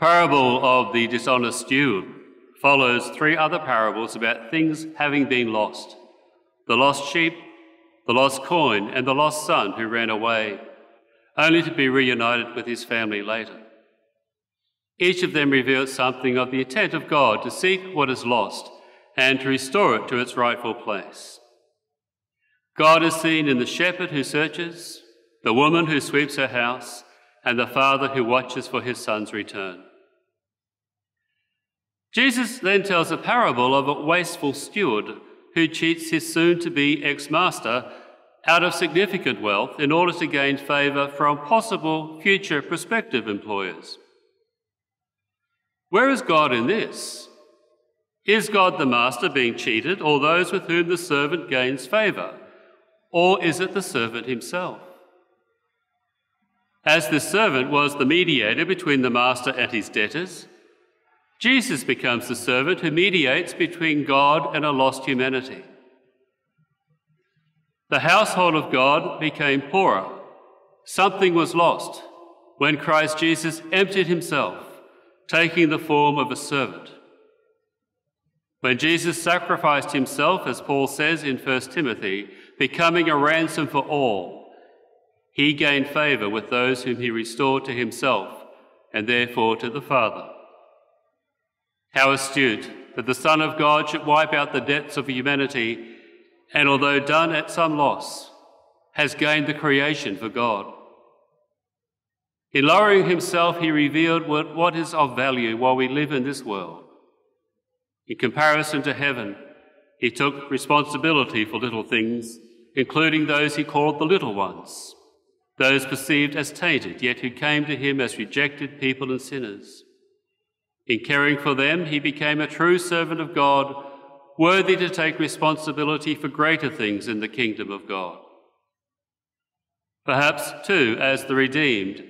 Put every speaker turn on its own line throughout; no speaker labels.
Parable of the dishonest steward follows three other parables about things having been lost the lost sheep, the lost coin, and the lost son who ran away, only to be reunited with his family later. Each of them reveals something of the intent of God to seek what is lost and to restore it to its rightful place. God is seen in the shepherd who searches, the woman who sweeps her house, and the father who watches for his son's return. Jesus then tells a parable of a wasteful steward who cheats his soon to be ex master out of significant wealth in order to gain favour from possible future prospective employers. Where is God in this? Is God the master being cheated, or those with whom the servant gains favour? Or is it the servant himself? As the servant was the mediator between the master and his debtors, Jesus becomes the servant who mediates between God and a lost humanity. The household of God became poorer. Something was lost when Christ Jesus emptied himself, taking the form of a servant. When Jesus sacrificed himself, as Paul says in 1 Timothy, becoming a ransom for all, he gained favour with those whom he restored to himself and therefore to the Father. How astute that the Son of God should wipe out the debts of humanity and, although done at some loss, has gained the creation for God. In lowering himself, he revealed what, what is of value while we live in this world. In comparison to heaven, he took responsibility for little things, including those he called the little ones those perceived as tainted, yet who came to him as rejected people and sinners. In caring for them, he became a true servant of God, worthy to take responsibility for greater things in the kingdom of God. Perhaps, too, as the redeemed,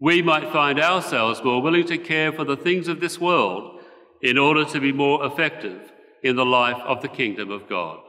we might find ourselves more willing to care for the things of this world in order to be more effective in the life of the kingdom of God.